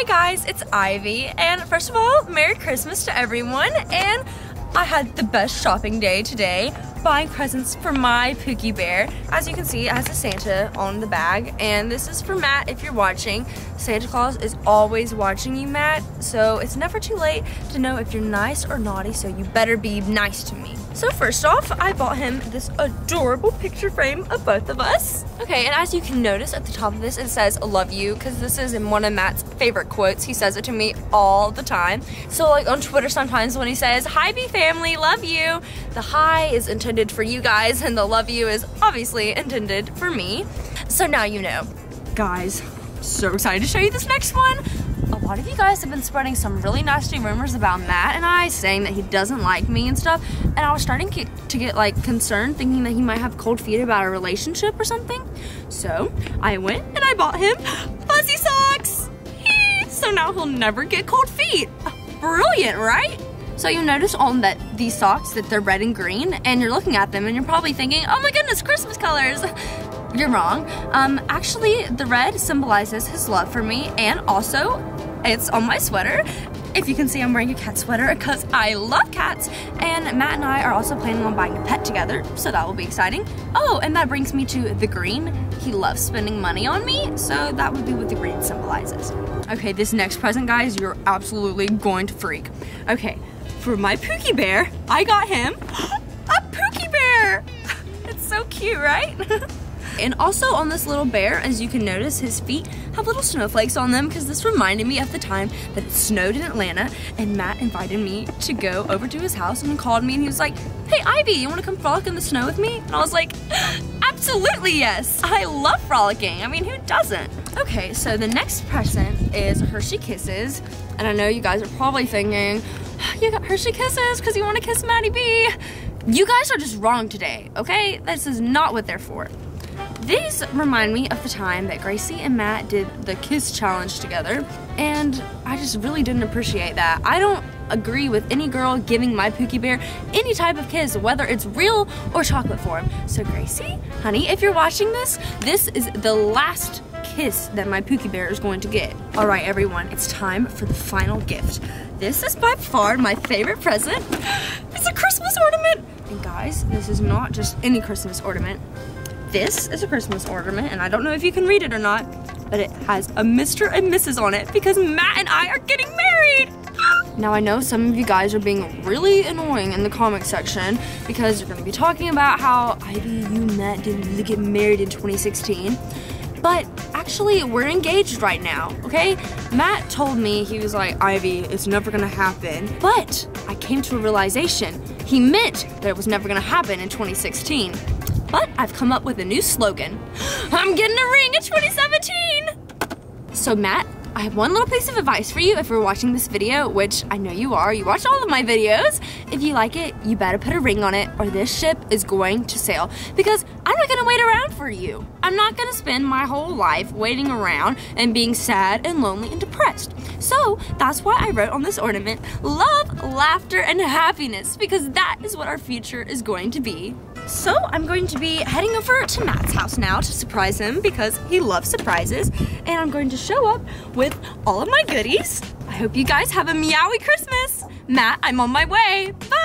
Hi guys, it's Ivey, and first of all, Merry Christmas to everyone, and I had the best shopping day today buying presents for my Pookie Bear. As you can see, it has a Santa on the bag, and this is for Matt if you're watching. Santa Claus is always watching you, Matt, so it's never too late to know if you're nice or naughty, so you better be nice to me. So first off, I bought him this adorable picture frame of both of us. Okay, and as you can notice at the top of this, it says love you, because this is in one of Matt's favorite quotes. He says it to me all the time. So like on Twitter sometimes when he says, hi B family, love you, the hi is intended for you guys, and the love you is obviously intended for me. So now you know. Guys, so excited to show you this next one. A lot of you guys have been spreading some really nasty rumors about Matt and I, saying that he doesn't like me and stuff. And I was starting to get like concerned, thinking that he might have cold feet about a relationship or something. So I went and I bought him fuzzy socks. So now he'll never get cold feet. Brilliant, right? So you notice on that these socks that they're red and green, and you're looking at them and you're probably thinking, oh my goodness, Christmas colors. You're wrong. Um, actually, the red symbolizes his love for me, and also, it's on my sweater. If you can see, I'm wearing a cat sweater because I love cats, and Matt and I are also planning on buying a pet together, so that will be exciting. Oh, and that brings me to the green. He loves spending money on me, so that would be what the green symbolizes. Okay, this next present, guys, you're absolutely going to freak. Okay, for my Pookie Bear, I got him a Pookie Bear! It's so cute, right? And also on this little bear, as you can notice, his feet have little snowflakes on them because this reminded me of the time that it snowed in Atlanta and Matt invited me to go over to his house and called me and he was like, hey Ivey, you wanna come frolic in the snow with me? And I was like, absolutely yes. I love frolicking. I mean, who doesn't? Okay, so the next present is Hershey Kisses. And I know you guys are probably thinking, you got Hershey Kisses because you wanna kiss MattyB. You guys are just wrong today, okay? This is not what they're for. These remind me of the time that Gracie and Matt did the kiss challenge together, and I just really didn't appreciate that. I don't agree with any girl giving my Pookie Bear any type of kiss, whether it's real or chocolate form. So Gracie, honey, if you're watching this, this is the last kiss that my Pookie Bear is going to get. All right, everyone, it's time for the final gift. This is by far my favorite present. It's a Christmas ornament. And guys, this is not just any Christmas ornament. This is a Christmas ornament, and I don't know if you can read it or not, but it has a Mr. and Mrs. on it because Matt and I are getting married. Now I know some of you guys are being really annoying in the comment section because you're gonna be talking about how Ivey, you Matt didn't get married in 2016. But actually, we're engaged right now, okay? Matt told me, he was like, Ivey, it's never gonna happen. But I came to a realization. He meant that it was never gonna happen in 2016. But I've come up with a new slogan. I'm getting a ring in 2017! So Matt, I have one little piece of advice for you if you're watching this video, which I know you are. You watch all of my videos. If you like it, you better put a ring on it or this ship is going to sail because I'm not gonna wait around for you. I'm not gonna spend my whole life waiting around and being sad and lonely and depressed. So that's why I wrote on this ornament, love, laughter, and happiness because that is what our future is going to be. So I'm going to be heading over to Matt's house now to surprise him because he loves surprises. And I'm going to show up with all of my goodies. I hope you guys have a meowy Christmas. Matt, I'm on my way. Bye.